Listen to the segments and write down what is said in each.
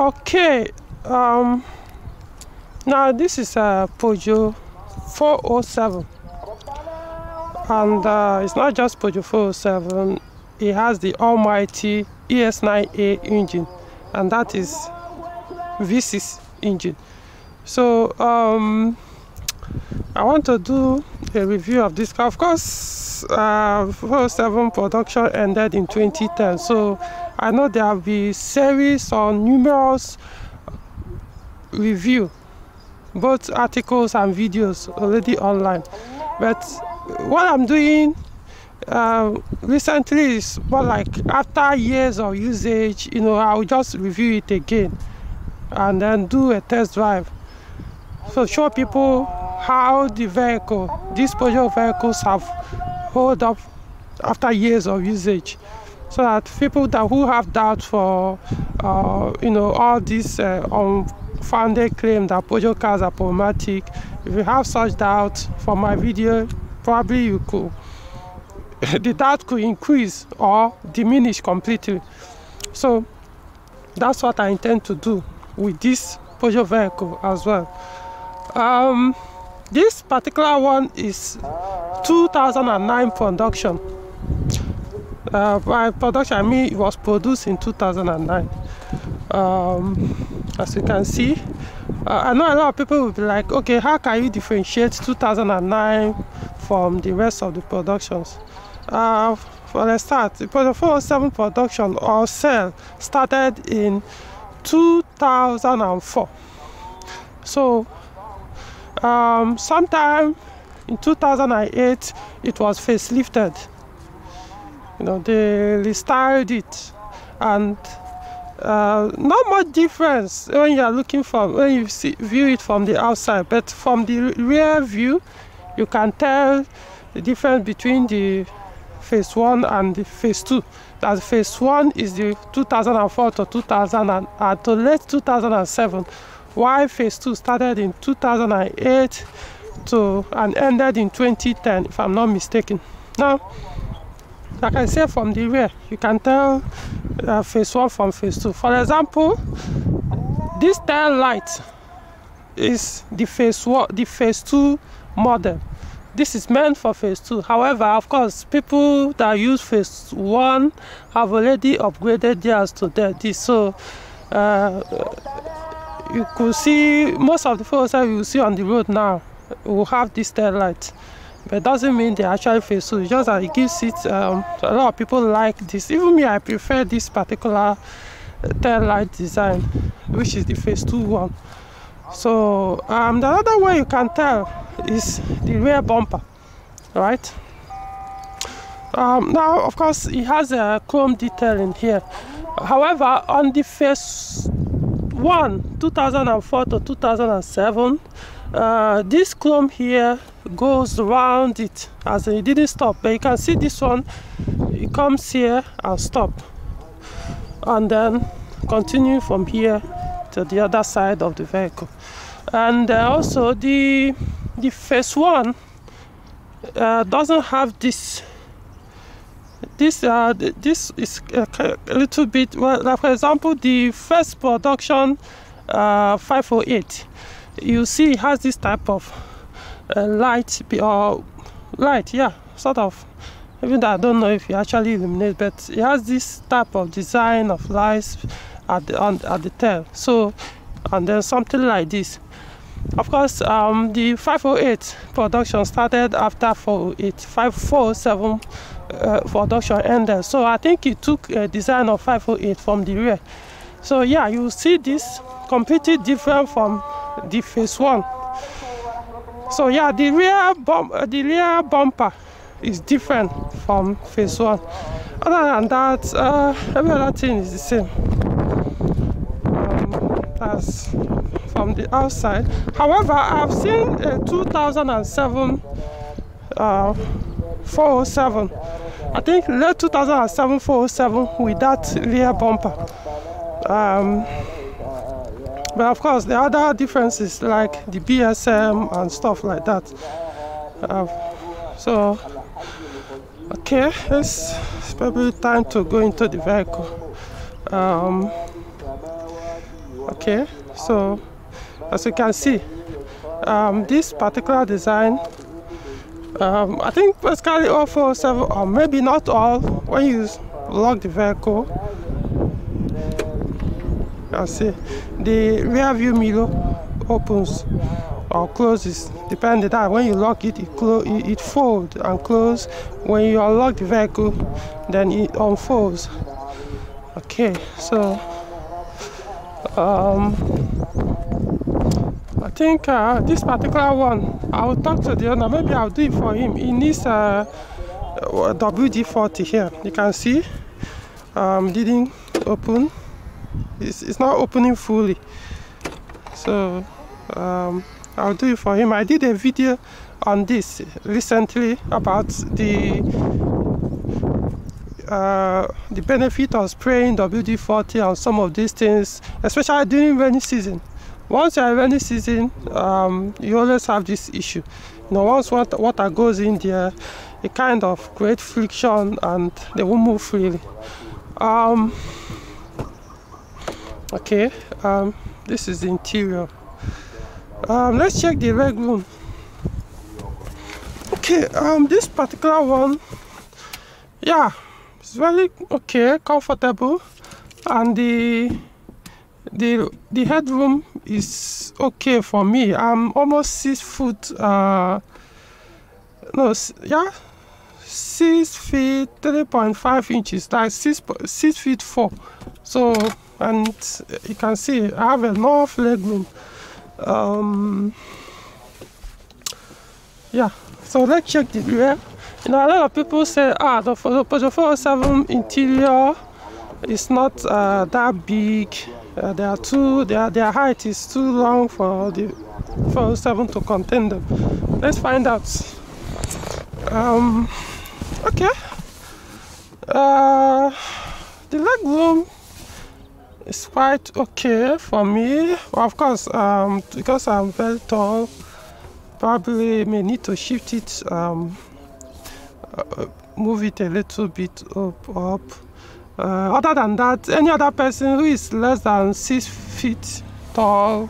okay um now this is a Peugeot 407 and uh, it's not just Peugeot 407 it has the almighty ES9A engine and that is V6 engine. So um, I want to do a review of this car. Of course uh, 407 production ended in 2010 so I know there will be series or numerous review both articles and videos already online. But what I'm doing uh, recently is more like after years of usage you know I'll just review it again and then do a test drive. So show people how the vehicle these Peugeot vehicles have hold up after years of usage so that people that who have doubt for uh, you know all these uh, unfounded claim that Peugeot cars are problematic if you have such doubt for my video probably you could the doubt could increase or diminish completely. So that's what I intend to do with this Peugeot vehicle as well. Um, this particular one is 2009 production uh, by production I mean it was produced in 2009 um, as you can see uh, I know a lot of people will be like okay how can you differentiate 2009 from the rest of the productions? Uh, for the start the 407 production or sale started in 2004 so um, sometime in 2008 it was facelifted you know they restyled it. And uh, not much difference when you are looking from when you see, view it from the outside but from the rear view you can tell the difference between the phase one and the phase two. That phase one is the 2004 to 2000 and, uh, to late 2007 while phase 2 started in 2008 to and ended in 2010 if i'm not mistaken. Now like i said from the rear you can tell uh, phase 1 from phase 2 for example this tail light is the phase 1 the phase 2 model. This is meant for phase 2 however of course people that use phase 1 have already upgraded theirs to this so uh, you could see most of the photos that you see on the road now will have this tail light but it doesn't mean they actually face so. It's just that it gives it um, a lot of people like this. Even me i prefer this particular tail light design which is the phase 2 one. So um, the other way you can tell is the rear bumper right? Um, now of course it has a chrome detail in here. However on the phase 1 2004 to 2007 uh, this chrome here goes around it as it didn't stop but you can see this one it comes here and stop. And then continue from here to the other side of the vehicle. And uh, also the the first one uh, doesn't have this this uh, this is a, a, little bit well like for example the first production uh, 508 you see it has this type of uh, light or light yeah sort of. Even though I don't know if it actually illuminates but it has this type of design of lights at the on, at the tail. So and then something like this. Of course um, the 508 production started after 408 547 uh, production ended. So i think it took a design of 508 from the rear. So yeah you see this completely different from the phase one. So yeah the rear bump uh, the rear bumper is different from phase one. Other than that uh, every other thing is the same. Um, that's from the outside. However i've seen a 2007 uh, 407 I think late 2007 407 with that rear bumper. Um, but of course the other differences like the BSM and stuff like that. Uh, so okay it's, probably time to go into the vehicle. Um, okay so as you can see um, this particular design um, I think basically all 407 or maybe not all when you lock the vehicle you see the rear view mirror opens or closes depending that when you lock it it, it, folds and closes when you unlock the vehicle then it unfolds. Okay so um I think uh, this particular one I will talk to the owner. Maybe I'll do it for him. Needs a uh, WD-40 here. You can see um, didn't open it's, it's not opening fully. So um, I'll do it for him. I did a video on this recently about the uh, the benefit of spraying WD-40 on some of these things especially during rainy season. Once you're rainy season um, you always have this issue. You know once water goes in there it kind of creates friction and they won't move freely. Um, okay um, this is the interior. Um, let's check the leg room. Okay um, this particular one yeah it's very okay comfortable. And the the the headroom is okay for me. I'm almost six foot uh no yeah six feet 3.5 inches that's six six feet four. So and you can see i have enough leg room. Um yeah. So let's check the rear you know a lot of people say ah the, the Peugeot 407 interior is not uh, that big. Uh, they are too their their height is too long for the 407 to contain them. Let's find out. Um okay. Uh the leg room is quite okay for me. Of course um because i'm very tall probably may need to shift it um uh, move it a little bit up up. Uh, other than that any other person who is less than six feet tall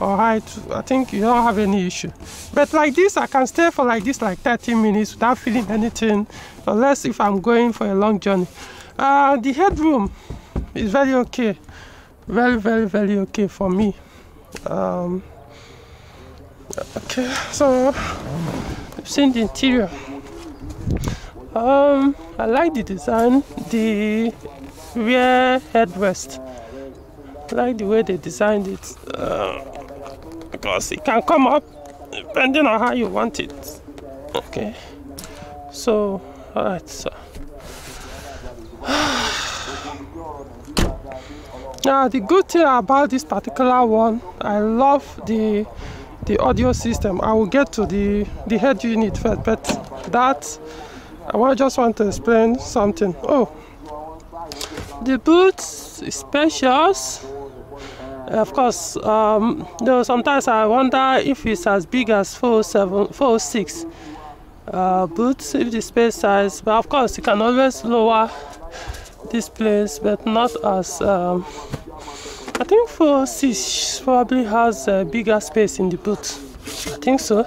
or height i think you don't have any issue. But like this i can stay for like this like 30 minutes without feeling anything unless if i'm going for a long journey. Uh, the headroom is very okay. Very very very okay for me. Um, okay so i've seen the interior. Um i like the design the rear headrest. I like the way they designed it. Uh, because it can come up depending on how you want it. Okay. So all right so now the good thing about this particular one i love the the audio system. I will get to the the head unit first but that i just want to explain something. Oh the boot is spacious of course um, though sometimes i wonder if it's as big as 407 406 uh, boots if the space size but of course you can always lower this place but not as um, I think 406 probably has a bigger space in the boot I think so.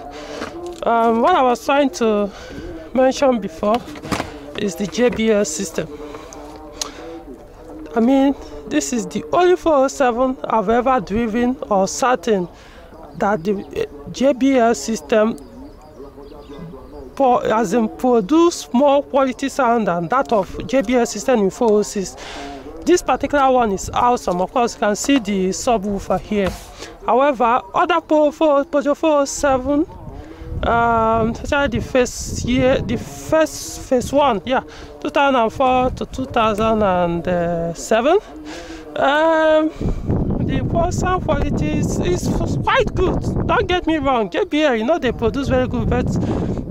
Um, what I was trying to mention before is the JBL system. I mean this is the only 407 I've ever driven or certain that the eh, JBL system as in produce more quality sound than that of JBL system in 406. This particular one is awesome. Of course, you can see the subwoofer here. However, other Peugeot 407, um, especially the first year, the first phase one, yeah, 2004 to 2007. Um, the sound quality is, is quite good. Don't get me wrong, JBL, you know, they produce very good, but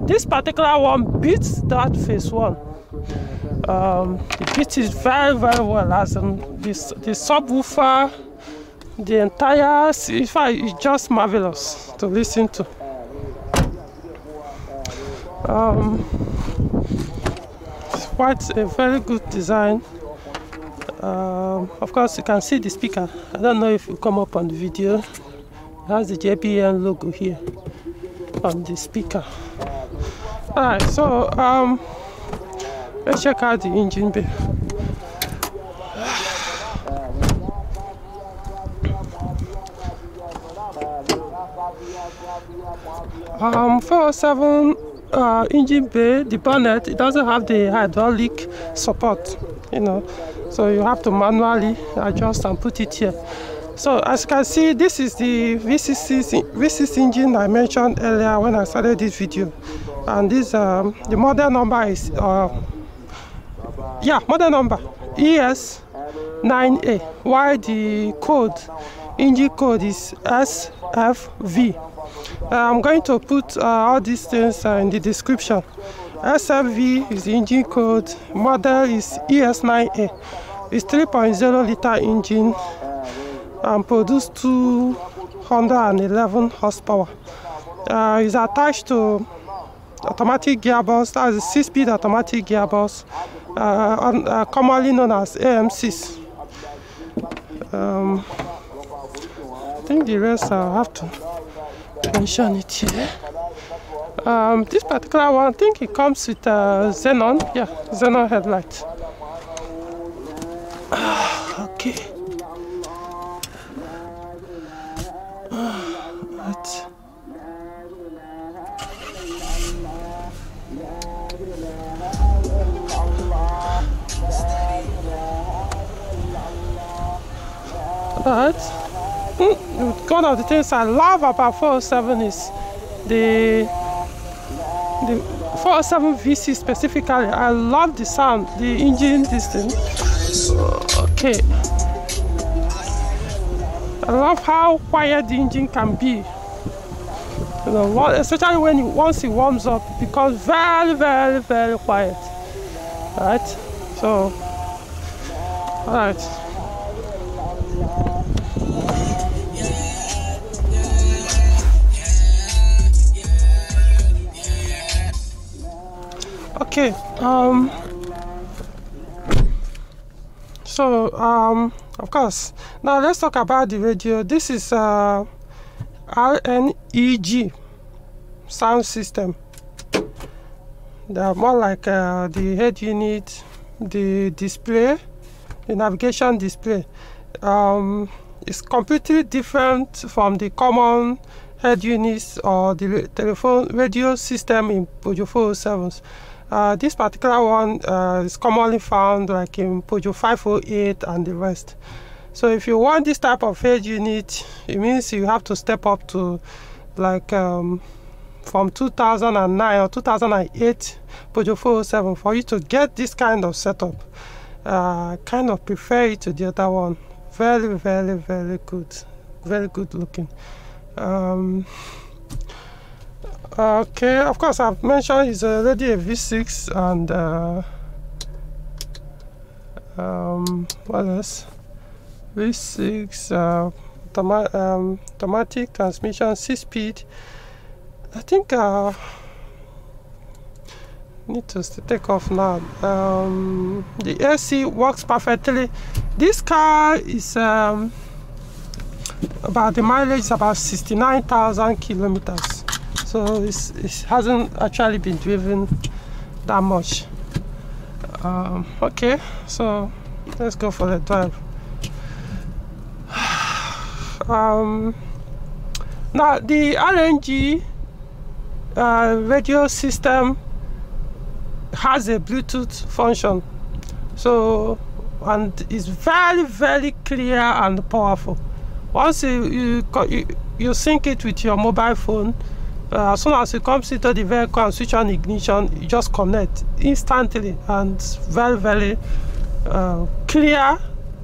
this particular one beats that phase one. Um, it beats it very, very well. As in this, the subwoofer, the entire, in fact, it's just marvelous to listen to. Um, it's quite a very good design. um, of course you can see the speaker I don't know if you come up on the video it has the JBL logo here on the speaker alright so um let's check out the engine bay. Um 407 uh, engine bay the bonnet it doesn't have the hydraulic support you know. So you have to manually adjust and put it here so as you can see this is the V6 V6 engine I mentioned earlier when I started this video. And this um, the model number is uh, yeah model number ES9A while the code engine code is SFV uh, I'm going to put uh, all these things uh, in the description. SFV is the engine code model is ES9A it's 3.0 liter engine and produce 211 horsepower. Uh, it's attached to automatic gearbox that's a six-speed automatic gearbox uh, uh, commonly known as AM6 um, I think the rest I'll have to mention it here. Um, this particular one I think it comes with a xenon. Yeah xenon headlight But one of the things I love about 407 is the the 407 V6 specifically. I love the sound, the engine, thing. Okay. I love how quiet the engine can be. You know, especially when once it warms up, it becomes very, very, very quiet. Right? So, alright. Um, so, um, of course, now let's talk about the radio. This is uh, RNEG sound system. They are more like uh, the head unit, the display, the navigation display. Um, it's completely different from the common head units or the telephone radio system in Peugeot 407s. Uh, this particular one uh, is commonly found like in Peugeot 508 and the rest. So if you want this type of head unit, it means you have to step up to like um, from 2009 or 2008 Peugeot 407 for you to get this kind of setup. Uh, kind of prefer it to the other one. Very, very, very good. Very good looking. Um, okay of course I've mentioned it's already a V6 and uh, um, what else? V6 uh, um, automatic transmission 6 speed I think uh, need to take off now. Um, the AC works perfectly. This car is um, about the mileage about 69,000 kilometers so it hasn't actually been driven that much. Um, okay so let's go for the drive. Um, now the RNG uh, radio system has a Bluetooth function. So and it's very very clear and powerful. Once you, you, you sync it with your mobile phone uh, as soon as you come into the vehicle and switch on ignition you just connect instantly and very very uh, clear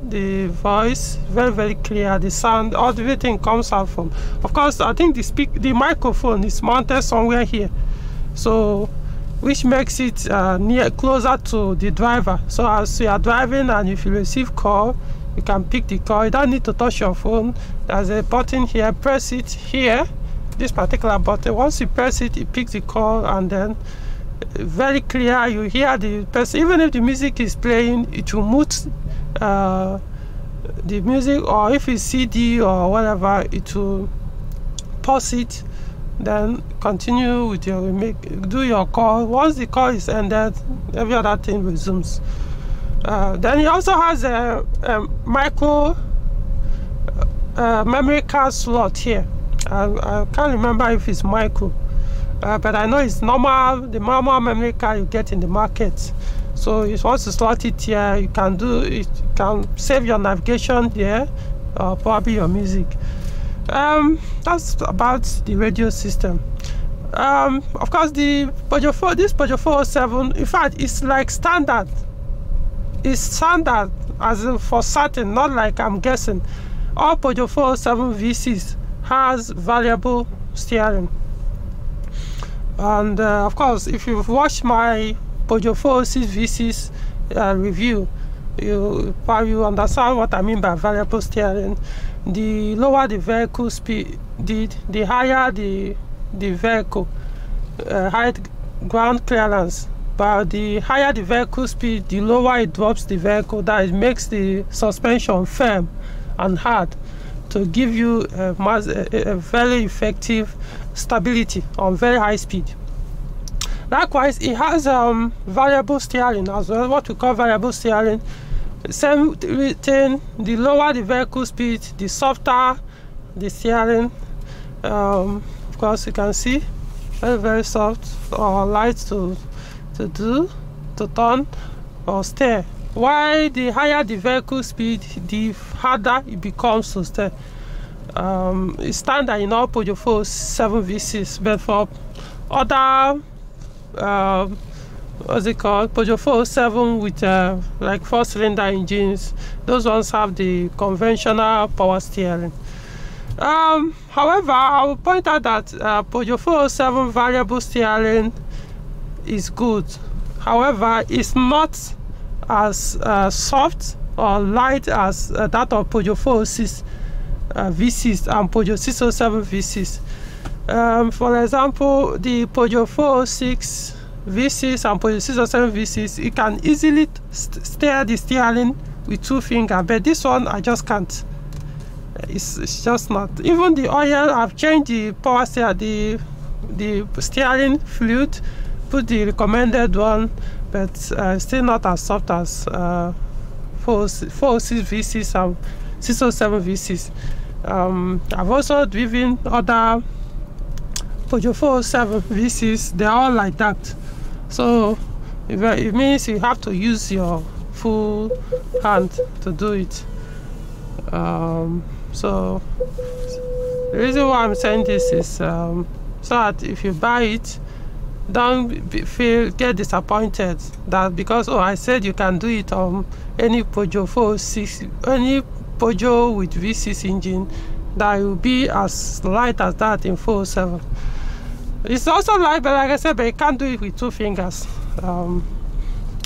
the voice very very clear the sound all everything comes out from of course i think the speak the microphone is mounted somewhere here. So which makes it uh, near closer to the driver. So as you are driving and if you receive call you can pick the call. You don't need to touch your phone. There's a button here press it here this particular button once you press it it picks the call and then very clear you hear the person even if the music is playing it will mute uh, the music or if it's CD or whatever it will pause it then continue with your make do your call. Once the call is ended every other thing resumes. Uh, then he also has a, a micro uh, memory card slot here I, I, can't remember if it's micro uh, but I know it's normal the normal memory card you get in the market. So you want to slot it here you can do it you can save your navigation there or probably your music. Um, that's about the radio system. Um, of course the Peugeot 4 this Peugeot 407 in fact it's like standard. It's standard as for certain not like I'm guessing. All Peugeot 407 V6 has variable steering and uh, of course if you've watched my Peugeot 406 V6 uh, review, you probably understand what I mean by variable steering. The lower the vehicle speed, the, the higher the, the vehicle, uh, height ground clearance, but the higher the vehicle speed, the lower it drops the vehicle. That makes the suspension firm and hard to give you a, a, a very effective stability on very high speed. Likewise, it has um, variable steering as well, what we call variable steering. Same thing, the lower the vehicle speed, the softer the steering. Um, of course, you can see very, very soft or light to, to do, to turn or steer. While the higher the vehicle speed, the harder it becomes to steer. Um, it's standard in all Peugeot 407 V6, but for other um, what's it called? Peugeot 407 with uh, like four cylinder engines those ones have the conventional power steering. Um, however I will point out that uh, Peugeot 407 variable steering is good. However it's not as uh, soft or light as uh, that of Peugeot 406 uh, V6 and Peugeot 607 V6 um, for example, the Peugeot 406 V6 and Peugeot 607 V6, you can easily steer the steering with two fingers, but this one I just can't. It's, it's just not. Even the oil, I've changed the power steer, the the steering fluid, put the recommended one, but uh, still not as soft as uh, 406 V6 and 607 V6. Um, I've also driven other Peugeot 407 V6, they're all like that. So it means you have to use your full hand to do it. Um, so the reason why I'm saying this is um, so that if you buy it, don't feel get disappointed that because oh I said you can do it on any Peugeot 406 any Peugeot with V6 engine that will be as light as that in 407 it's also light but like I said but you can't do it with two fingers. Um,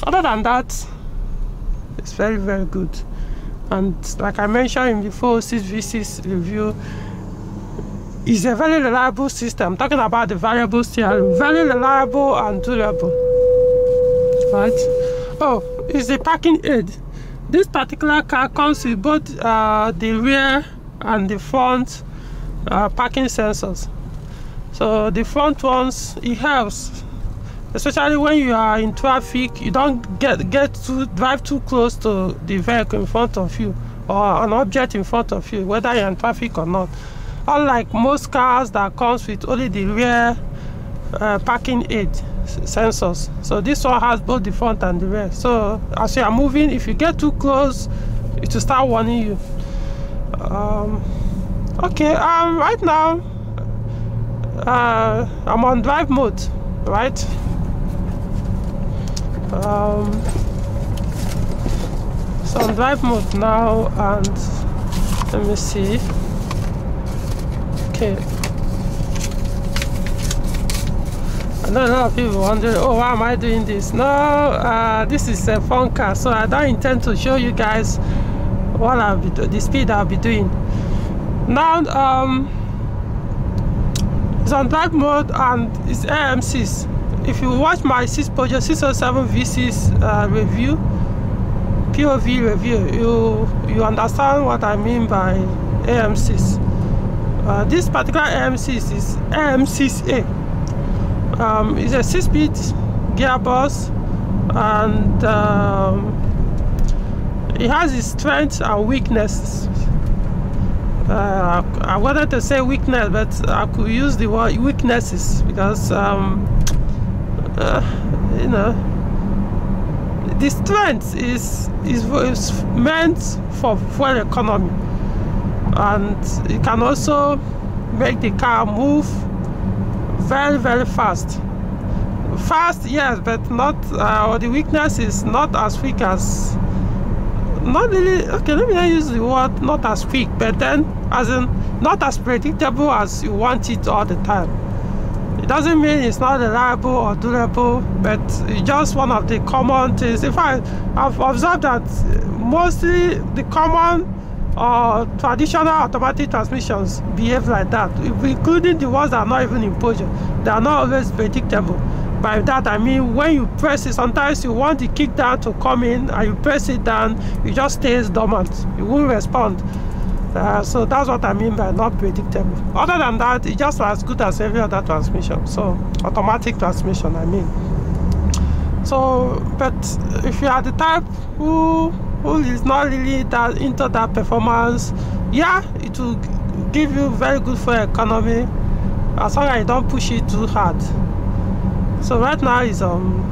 other than that it's very very good. And like I mentioned in the 406 V6 review it's a very reliable system. I'm talking about the variable steering very reliable and durable. Right? Oh it's the parking aid. This particular car comes with both uh, the rear and the front uh, parking sensors. So the front ones it helps. Especially when you are in traffic you don't get get to drive too close to the vehicle in front of you or an object in front of you whether you're in traffic or not unlike most cars that comes with only the rear uh, parking aid sensors so this one has both the front and the rear so as you are moving if you get too close it will start warning you um, okay um right now uh, I'm on drive mode, right? Um, so on drive mode now, and let me see. Okay. I know a lot of people wondering, oh, why am I doing this? No, uh, this is a phone car, so I don't intend to show you guys what I'll be the speed I'll be doing. Now, um, it's on dark mode and it's AM6. If you watch my 6 Peugeot 607 V6 uh, review, POV review, you you understand what I mean by AM6. Uh, this particular AM6 is AM6A. Um, it's a six-speed gearbox and um, it has its strengths and weaknesses. Uh, I wanted to say weakness, but I could use the word weaknesses because, um, uh, you know, the strength is, is, is meant for fuel economy and it can also make the car move very very fast. Fast yes but not uh, the weakness is not as quick as not really okay let me not use the word not as quick but then as in not as predictable as you want it all the time. It doesn't mean it's not reliable or durable but just one of the common things. In fact i've observed that mostly the common or traditional automatic transmissions behave like that, including the ones that are not even in Peugeot. They are not always predictable. By that I mean when you press it, sometimes you want the kick down to come in and you press it down, it just stays dormant. It won't respond. Uh, so that's what I mean by not predictable. Other than that, it's just as good as every other transmission. So automatic transmission, I mean. So, but if you are the type who who is not really that into that performance. Yeah it will give you very good for economy. As long as you don't push it too hard. So right now is um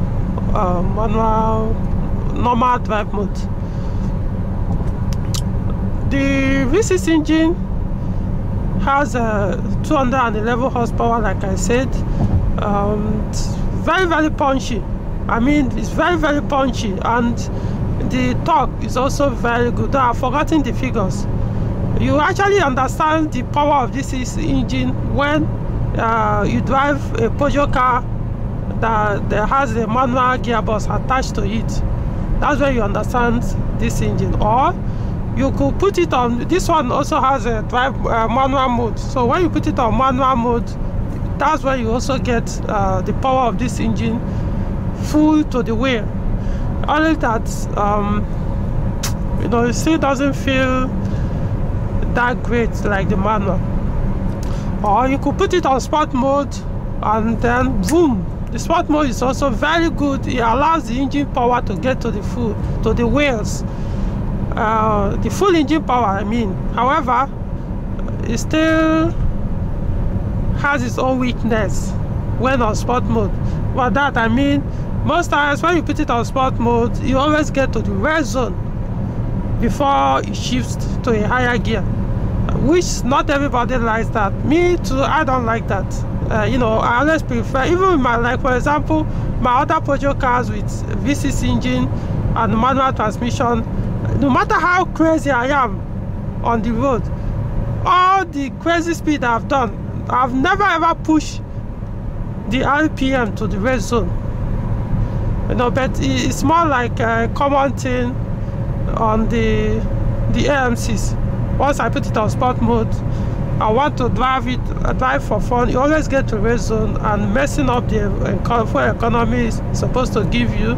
uh, manual normal drive mode. The V6 engine has a 211 horsepower like I said. Um, very very punchy. I mean it's very very punchy. And the torque is also very good. I've forgotten the figures. You actually understand the power of this engine when uh, you drive a Peugeot car that, that has a manual gearbox attached to it. That's when you understand this engine. Or you could put it on, this one also has a drive uh, manual mode. So when you put it on manual mode, that's when you also get uh, the power of this engine full to the wheel only that um, you know it still doesn't feel that great like the manual or you could put it on sport mode and then boom the sport mode is also very good. It allows the engine power to get to the full to the wheels. Uh, the full engine power I mean. However it still has its own weakness when on sport mode. By that I mean most times when you put it on sport mode you always get to the red zone before it shifts to a higher gear which not everybody likes that. Me too i don't like that. Uh, you know i always prefer even my like for example my other Peugeot cars with v6 engine and manual transmission no matter how crazy i am on the road all the crazy speed i've done i've never ever pushed the rpm to the red zone you know but it's more like a common thing on the the AM6 once I put it on sport mode I want to drive it uh, drive for fun. You always get to red zone and messing up the fuel economy is supposed to give you.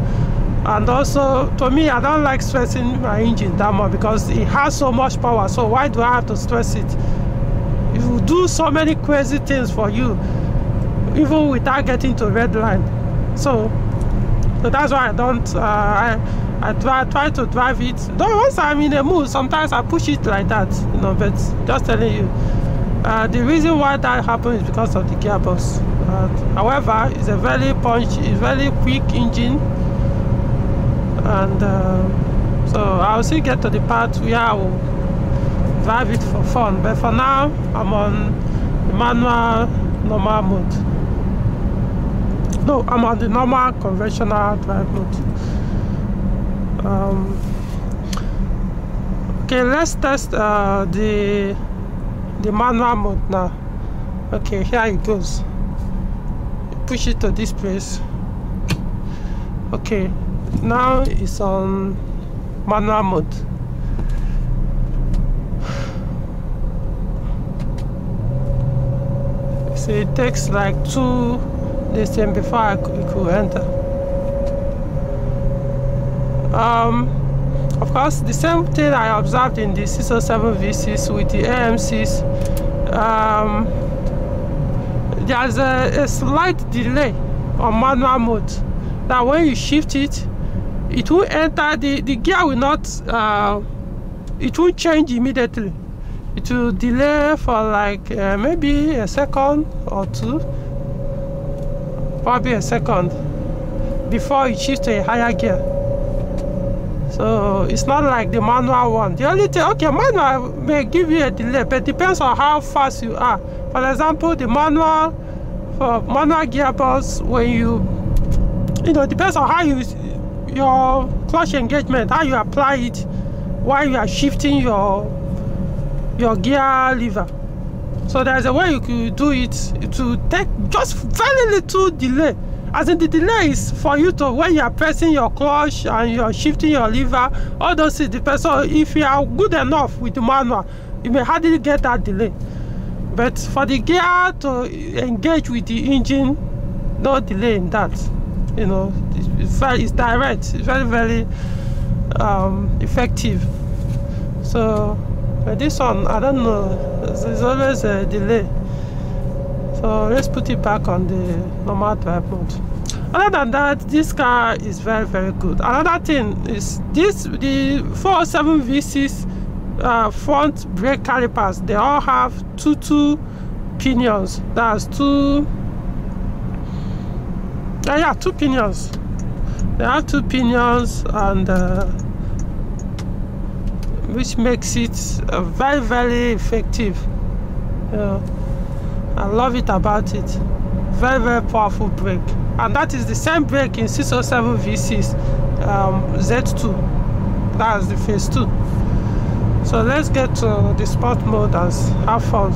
And also to me I don't like stressing my engine that much because it has so much power. So why do I have to stress it? You do so many crazy things for you even without getting to red line. So so that's why I don't uh, I, I try, try to drive it. Though once I'm in a mood sometimes I push it like that you know but just telling you. Uh, the reason why that happens is because of the gearbox uh, however it's a very punch it's very quick engine. And uh, so I'll still get to the part where I will drive it for fun. But for now I'm on manual normal mode no I'm on the normal conventional drive mode. Um, okay let's test uh, the the manual mode now. Okay here it goes. Push it to this place. Okay now it's on manual mode. So it takes like two this I could, could enter. Um, of course the same thing I observed in the 607 V6 with the AM6 um, there's a, a, slight delay on manual mode. That when you shift it it will enter the the gear will not uh, it won't change immediately. It will delay for like uh, maybe a second or two probably a second. Before you shift to a higher gear. So it's not like the manual one. The only thing okay manual may give you a delay but depends on how fast you are. For example the manual for manual gearbox when you you know depends on how you your clutch engagement how you apply it while you are shifting your your gear lever so there's a way you could do it to take just very little delay. As in the delay is for you to when you are pressing your clutch and you're shifting your lever all those things depend so if you are good enough with the manual you may hardly get that delay. But for the gear to engage with the engine no delay in that. You know it's, very it's direct it's very very um, effective. So but this one I don't know. There's always a delay. So let's put it back on the normal drive mode. Other than that this car is very very good. Another thing is this the 407 v6 uh, front brake calipers they all have two two pinions. That's two uh, yeah two pinions. They have two pinions and uh, which makes it uh, very very effective. Yeah. I love it about it. Very very powerful brake. And that is the same brake in 607 V6 um, Z2 that's the phase 2 so let's get to the sport mode and have fun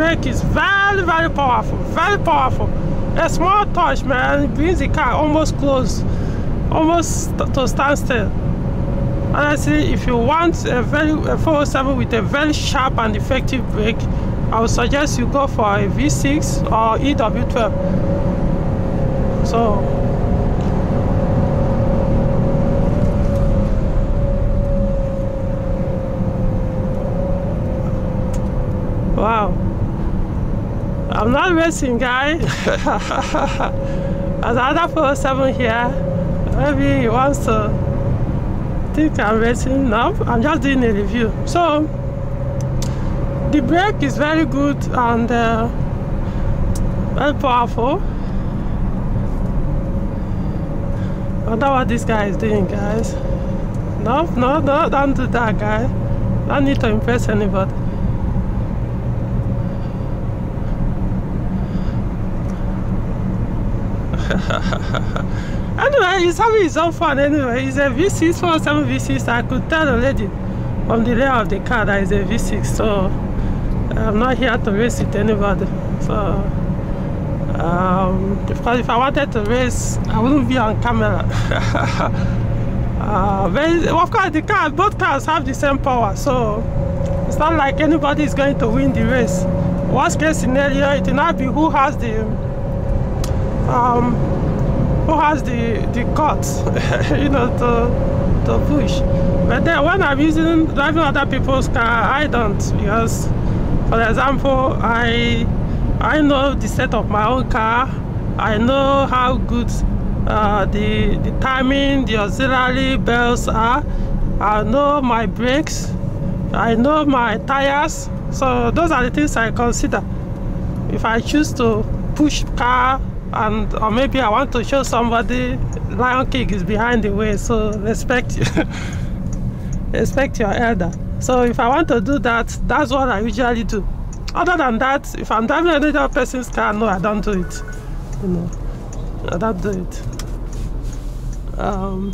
brake is very very powerful very powerful. A small touch man brings the car almost close almost to standstill. Honestly if you want a very a 407 with a very sharp and effective brake i would suggest you go for a v6 or ew12 so Wow. I'm not racing, guy. There's another 407 here. Maybe he wants to think I'm racing now. I'm just doing a review. So the brake is very good and uh, very powerful. I wonder what this guy is doing, guys. No, no, no, don't do that, guy. Don't need to impress anybody. anyway, he's having his own fun anyway. It's a V6, 47 V6. I could tell already from the layout of the car that it's a V6. So I'm not here to race with anybody. So um, because if I wanted to race, I wouldn't be on camera. uh, but of course, the car, both cars have the same power. So it's not like anybody is going to win the race. Worst case scenario, it will not be who has the um, who has the the cuts, you know, to to push. But then when I'm using driving other people's car, I don't because, for example, I I know the set of my own car. I know how good uh, the the timing, the auxiliary belts are. I know my brakes. I know my tires. So those are the things I consider if I choose to push car and or maybe I want to show somebody Lion King is behind the way so respect respect your elder. So if I want to do that that's what I usually do. Other than that if I'm driving another person's car no I don't do it. You know I don't do it. Um,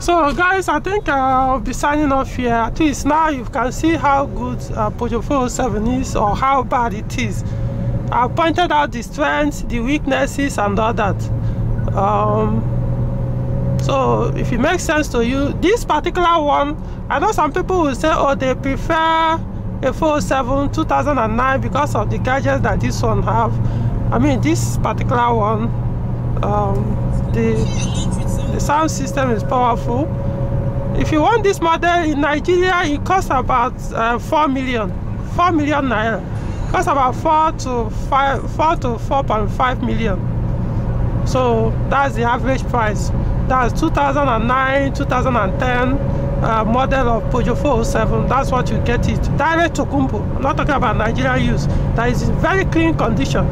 so guys I think I'll be signing off here. At least now you can see how good uh, Peugeot 407 is or how bad it is I pointed out the strengths, the weaknesses, and all that. Um, so if it makes sense to you, this particular one, I know some people will say, oh, they prefer a 407 2009 because of the gadgets that this one have. I mean, this particular one, um, the the sound system is powerful. If you want this model in Nigeria, it costs about uh, 4 million, 4 million naira. That's about four to five, four to four point five million. So that's the average price. That's 2009, 2010 uh, model of Peugeot 407. That's what you get it direct Tokunbo. I'm not talking about Nigerian use. That is in very clean condition.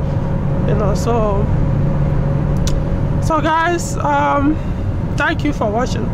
You know, so so guys, um, thank you for watching.